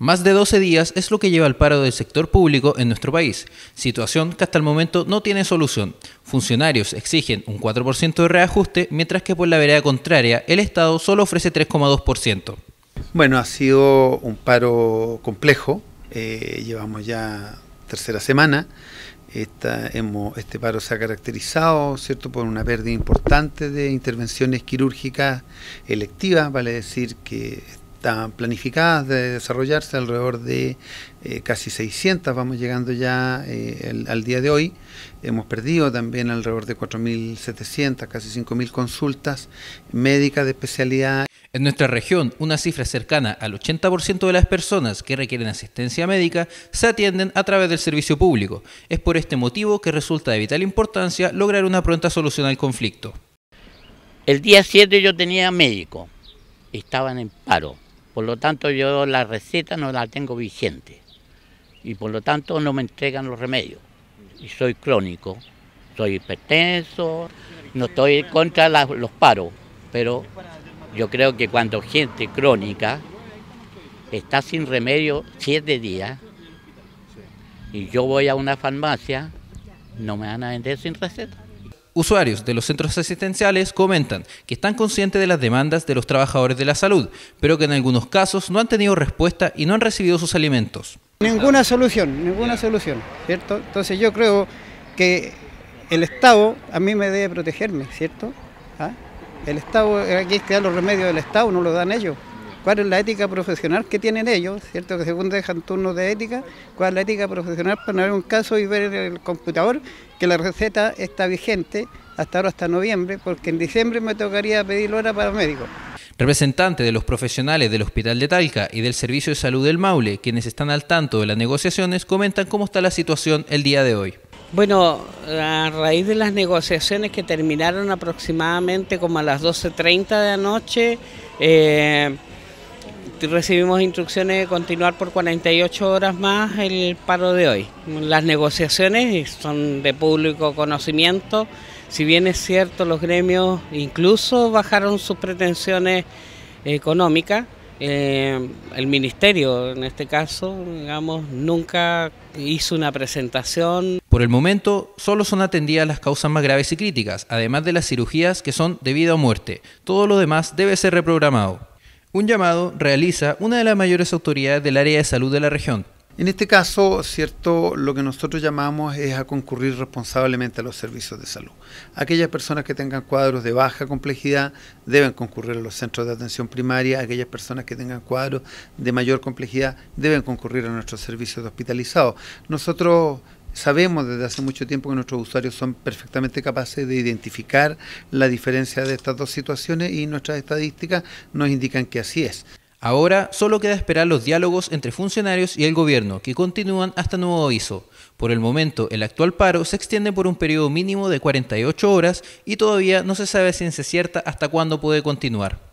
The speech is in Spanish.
Más de 12 días es lo que lleva el paro del sector público en nuestro país, situación que hasta el momento no tiene solución. Funcionarios exigen un 4% de reajuste, mientras que por la vereda contraria el Estado solo ofrece 3,2%. Bueno, ha sido un paro complejo, eh, llevamos ya tercera semana. este paro se ha caracterizado ¿cierto? por una pérdida importante de intervenciones quirúrgicas electivas, vale decir que están planificadas de desarrollarse alrededor de eh, casi 600, vamos llegando ya eh, al día de hoy. Hemos perdido también alrededor de 4.700, casi 5.000 consultas médicas de especialidad. En nuestra región, una cifra cercana al 80% de las personas que requieren asistencia médica se atienden a través del servicio público. Es por este motivo que resulta de vital importancia lograr una pronta solución al conflicto. El día 7 yo tenía médico, estaban en paro por lo tanto yo la receta no la tengo vigente y por lo tanto no me entregan los remedios. Y soy crónico, soy hipertenso, no estoy contra los paros, pero yo creo que cuando gente crónica está sin remedio siete días y yo voy a una farmacia, no me van a vender sin receta. Usuarios de los centros asistenciales comentan que están conscientes de las demandas de los trabajadores de la salud, pero que en algunos casos no han tenido respuesta y no han recibido sus alimentos. Ninguna solución, ninguna solución, ¿cierto? Entonces yo creo que el Estado a mí me debe protegerme, ¿cierto? ¿Ah? El Estado, aquí es que dan los remedios del Estado, no los dan ellos. ¿Cuál es la ética profesional que tienen ellos? ¿Cierto? Que según dejan turnos de ética, ¿cuál es la ética profesional para no haber un caso y ver en el computador que la receta está vigente hasta ahora, hasta noviembre, porque en diciembre me tocaría pedir hora para médico. Representante de los profesionales del Hospital de Talca y del Servicio de Salud del Maule, quienes están al tanto de las negociaciones, comentan cómo está la situación el día de hoy. Bueno, a raíz de las negociaciones que terminaron aproximadamente como a las 12.30 de la noche, eh, recibimos instrucciones de continuar por 48 horas más el paro de hoy. Las negociaciones son de público conocimiento, si bien es cierto los gremios incluso bajaron sus pretensiones económicas, eh, el ministerio en este caso, digamos, nunca hizo una presentación. Por el momento, solo son atendidas las causas más graves y críticas, además de las cirugías que son de vida o muerte. Todo lo demás debe ser reprogramado. Un llamado realiza una de las mayores autoridades del área de salud de la región. En este caso, cierto, lo que nosotros llamamos es a concurrir responsablemente a los servicios de salud. Aquellas personas que tengan cuadros de baja complejidad deben concurrir a los centros de atención primaria, aquellas personas que tengan cuadros de mayor complejidad deben concurrir a nuestros servicios de hospitalizados. Nosotros Sabemos desde hace mucho tiempo que nuestros usuarios son perfectamente capaces de identificar la diferencia de estas dos situaciones y nuestras estadísticas nos indican que así es. Ahora solo queda esperar los diálogos entre funcionarios y el gobierno, que continúan hasta nuevo aviso. Por el momento, el actual paro se extiende por un periodo mínimo de 48 horas y todavía no se sabe ciencia cierta hasta cuándo puede continuar.